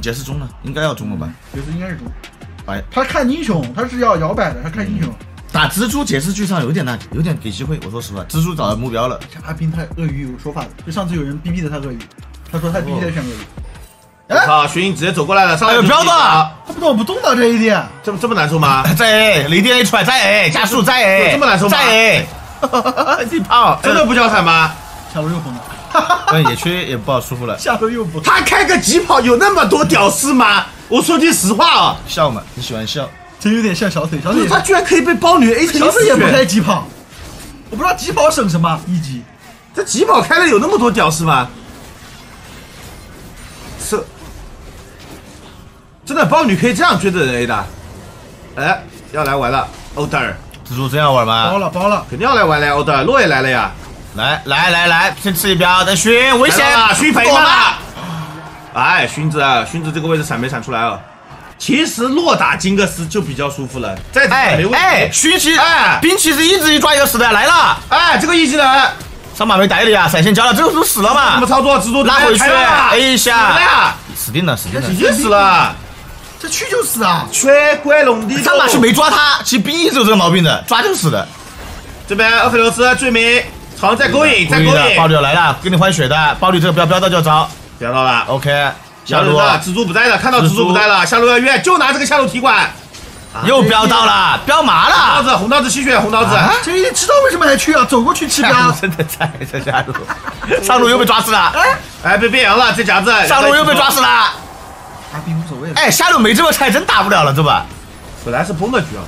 杰斯中了，应该要中了吧？杰斯应该是中。哎，他看英雄，他是要摇摆的，他看英雄。打蜘蛛杰斯剧上有点难，有点给机会。我说实话，蜘蛛找到目标了。阿斌他鳄鱼有说法的，就上次有人逼逼的他鳄鱼，他说他必须得选鳄鱼。我操，勋直接走过来了，上来就哎标的他不动不动的这一点，这么这么难受吗？再 A，雷电 A 出来，再 A 加速，再 A，这么难受吗再 A，哈哈哈一炮，真的不叫惨吗？下路又红了，嗯，野区也不好舒服了。下路又不。他开个疾跑有那么多屌丝吗？我说句实话啊，笑嘛，你喜欢笑。真有点像小腿，小腿他居然可以被包女 A 小腿也不开疾跑，我不知道疾跑省什么一级。这疾跑开了有那么多屌丝吗？是，真的包女可以这样追着人 A 的？哎，要来玩了，欧德尔蜘蛛真要玩吗包？了包了，肯定要来玩了，欧德尔洛也来了呀，来来来来，先吃一镖，等熏危险来了，勋赔躲了。哎，勋子啊，勋子这个位置闪没闪出来啊？其实落打金克斯就比较舒服了，再没问题。哎，勋其哎兵其实一直一抓一个死的来了，哎，这个一技能上马没逮你啊，闪现交了，这个都死了怎嘛么，操作？蜘蛛拉回去 A 一下，死定了死定了已。经死了。这去就死啊！缺怪龙的上马是没抓他，其实兵一直有这个毛病的，抓就死的。这边厄斐琉斯追名，好像在勾引，在勾故意的，暴力要来了，给你换血的，暴力这个标标到就要招飙到了。，OK，下路下路的蜘蛛不在了，看到蜘蛛不在了，下路要越，就拿这个下路踢馆。又标到了，标麻了，刀子，红刀子吸血，红刀子。啊这一知道为什么还去啊？走过去吃标，真的在这下路，上路又被抓死了，哎，被变羊了，这夹子。上路又被抓死了，阿斌无所谓了。哎，下路没这么菜真打不了了，这把？本来是崩的局啊。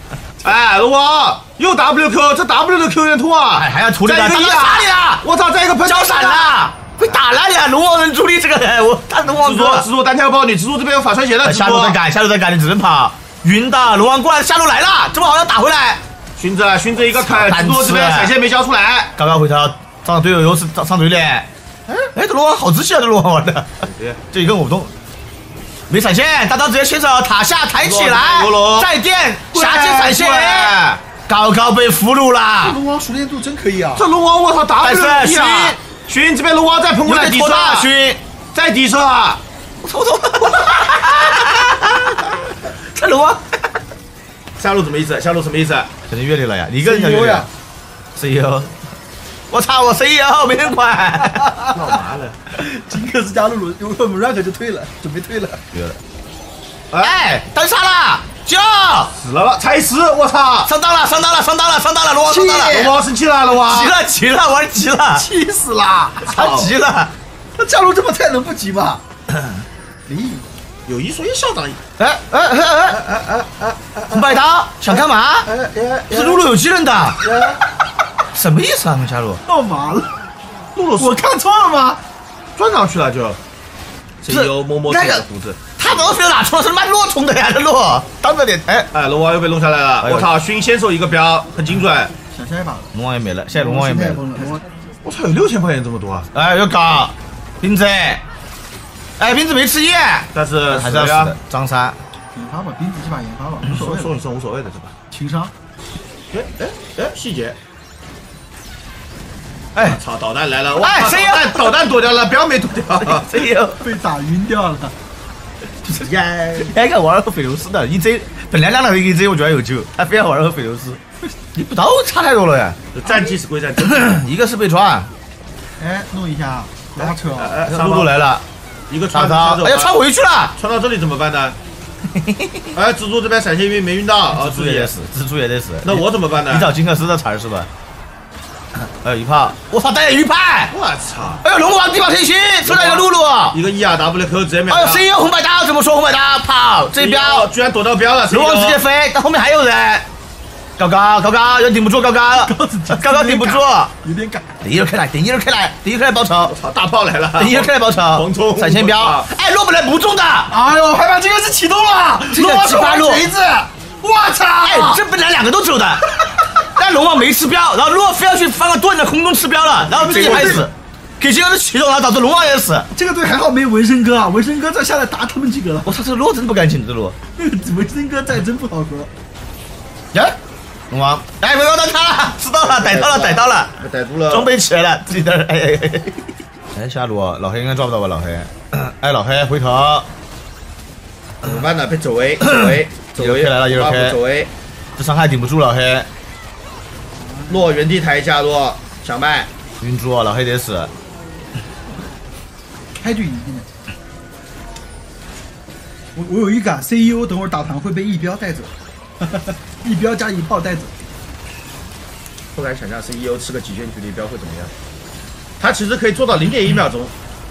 哎，龙王又 WQ，这 W 的 Q 有点痛啊！哎，还要处理的，再一个一打哪里啊！了？我操，再一个喷交闪！了，被打哪里了？龙王能助力这个人，我他龙王蜘蛛，哥蜘，蛛单挑暴女，蜘蛛这边有法穿鞋的，哎下路在。赶，下路在赶，你只能跑。晕的，龙王过来，下路来了，这么好像打回来。勋子，熏子一个砍，单蜘蛛这边闪现没交出来。刚刚回头上队友优势上上队脸，哎哎，这龙王好仔细啊，这龙王玩的，对这一个我不动，没闪现，大刀直接牵手塔下抬起来再电下接闪现高高被俘虏啦！这，龙王熟练度真可以啊！这龙王我操但是 W 啊！勋这边龙王在喷过来，底射啊大，勋，再底射啊！我操我操，这龙王下路什么意思？下路什么意思？肯定越烈了呀，你一个人要越 CEO 烈呀，CEO，我操我 CEO 没人管，闹麻了。金克斯加入 rank 就退了，准备退了，哎，单杀了，救！死了吧？踩死！我操！上当了，上当了，上当了，上当了，龙王上当了，龙王生气了，龙王急了，急了，玩急了，气死了！他急了，他加入这么菜能不急吗？咦，有一说一，校长哎哎哎哎，红白刀想干嘛？哎哎，是露露有技能的，什么意思啊？他们加入干嘛了？露露我看错了吗？钻上去了就。CEO 摸摸自己的胡子，他怎么非要打错了？是他妈落冲的呀，这落当着点，哎，哎，龙王又被弄下来了。我操，勋先手一个标，很精准。想下一把了，龙王也没了，现在龙王也没了，我操，有六千块钱这么多啊！哎，又搞冰子，哎，冰子没吃烟，但是还是要死的，张三，研发吧，冰子这把研发吧，无所谓了。送送一送无所谓的是吧？情商，哎哎哎，细节。哎，操，导弹来了！哎谁呀导弹导弹躲掉了，标没躲掉。谁有。被打晕掉了。耶！哎，看玩儿和斐流斯的，EZ 本来两两个 EZ 我觉得有救，他非要玩儿和斐流斯，你不到差太多了呀。战绩是归战，绩一个是被抓，哎，弄一下拉扯，哎露露来了，一个大穿刀，哎呀，穿回去了，穿到这里怎么办呢？哎，蜘蛛这边闪现晕没晕到啊？蜘蛛也得死，蜘蛛也得死。那我怎么办呢你？找金克斯的茬儿是吧？还有一炮，我操，带鱼派！我操！哎呦，龙王地表天星，出来一个露露。一个 E R W Q 直接秒哎呦杀。，CEO 红白刀怎么说红白刀？跑这一标，居然躲到标了，龙王直接飞，但后面还有人。高高高高，有点顶不住，高高高高顶不住。有点赶。等一会儿开来，等一会儿开来，等一会儿开来报仇。我操，大炮来了！等一会儿开来报仇，黄忠闪现标啊，哎，落本来不中的，哎呦，害怕这个是启动了，这个龙王是激发路玩锤子，我操！哎，这本来两个都走的，但龙王没吃标，然后洛非要去翻个盾在空中吃标了，然后自己还死，给金刚的启动，然后导致龙王也死。这个队还好没纹身哥啊，纹身哥再下来打他们几个了。我操，这个洛真不干净，这洛。纹身哥在真不好说。呀，龙王，哎，没有到他了，知道了，逮到了，逮到了，被逮住了。装备起来了，自己的，哎哎哎。哎，下路老黑应该抓不到吧？老黑，哎，老黑回头，完了被走 A 走 A 走又 A 来了又开走 A，这伤害顶不住了，黑落原地抬一下落小麦，晕住啊，老黑得死。开局赢现在。我我有预感，CEO 等会儿打团会被一标带走，一标加一炮带走。不敢想象 CEO 吃个极限距离标会怎么样。他其实可以做到零点一秒钟。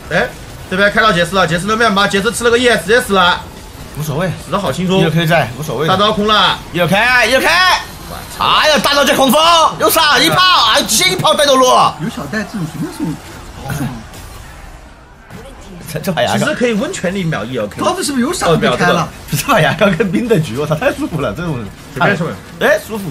哎，这边开到杰斯了，杰斯的面包，杰斯吃了个 E，直接死了，无所谓，死的好轻松一。K 在，无所谓大。招空了，一 K 一 K，哎呀，大招接空风，又杀一炮，哎，直接一炮带走路。有小戴这种随便送，好爽啊！这这把牙膏其实，可以温泉里秒 EOK。高子是不是有闪哦秒开了？这把牙膏跟冰的局，我操，太舒服了，这种随便说哎，舒服。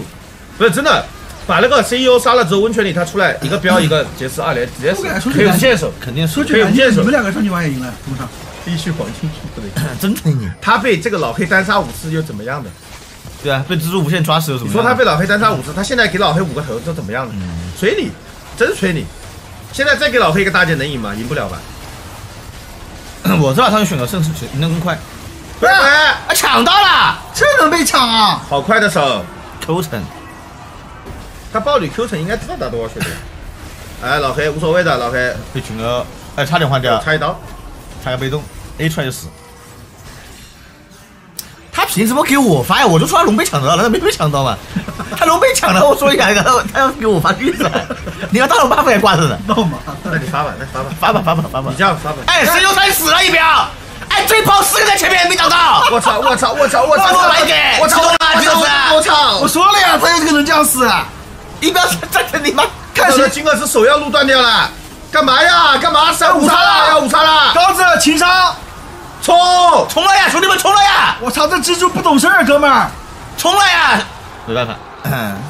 不是真的，把那个 CEO 杀了之后，温泉里他出来一个标一个杰斯二连，直接可以无限手，肯定是可以无限手你们两个上去玩也赢了，怎么上。必须黄金去不对。真的你。他被这个老黑单杀五次又怎么样的？对啊，被蜘蛛无限抓死有什么样？你说他被老黑单杀五次，他现在给老黑五个头，这怎么样的？随你，真随你。现在再给老黑一个大剑能赢吗？赢不了吧？我这把上去选个胜是赢得更快。哎，啊，抢到了这能被抢啊？好快的手，，Q 城，他暴女 Q 城应该知道打多少血的。哎，老黑无所谓的，老黑被群殴，哎，差点换掉，差一刀。差个被动，A 出来就死。他凭什么给我发呀？我就说他龙被抢到了，他没被抢到嘛。他龙被抢了，我说一下，然后他要给我发句子来，你要大龙 buff 还挂着呢，闹嘛？那你发吧，那发吧，发吧发吧发吧你。这样发吧。哎，石油三死了一标，哎，追跑四个在前面没找到，我操！我操！我操！我操！我来给我操！我操！我说了呀，他有可能这样死啊！一标在这里吗？看谁金鳄是首要路断掉了，干嘛呀？干嘛？三五杀了，要五杀了，高子情商，冲！冲了呀，兄弟们冲了呀，我操，这蜘蛛不懂事儿，哥们儿，冲了呀！没办法，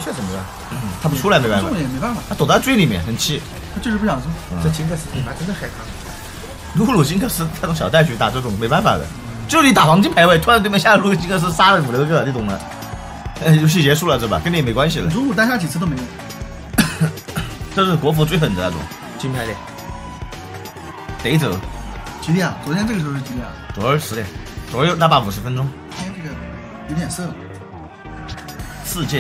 确实没办法，他不出来没办法送，也没办法，他躲在最里面，很气。他就是不想送。这金克斯你妈真的害怕。露露金克斯这种小带局打这种没办法的，就你打黄金排位，突然对面下路金克斯杀了五六个，你懂吗？呃，游戏结束了是吧？跟你也没关系了，如果单杀几次都没用，这是国服最狠的那种，金牌的，得走，吉利亚，昨天这个时候是吉利亚，昨儿十点，左右那把五十分钟，今天这个有点色。四届。